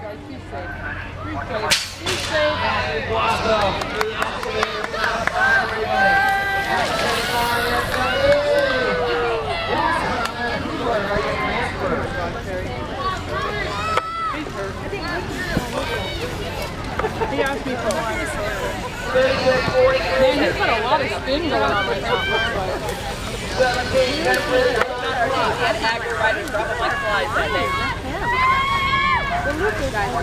He asked me for Man, he's got a lot of spin going on right now. He had aggravated dropping like flies that day. Oh!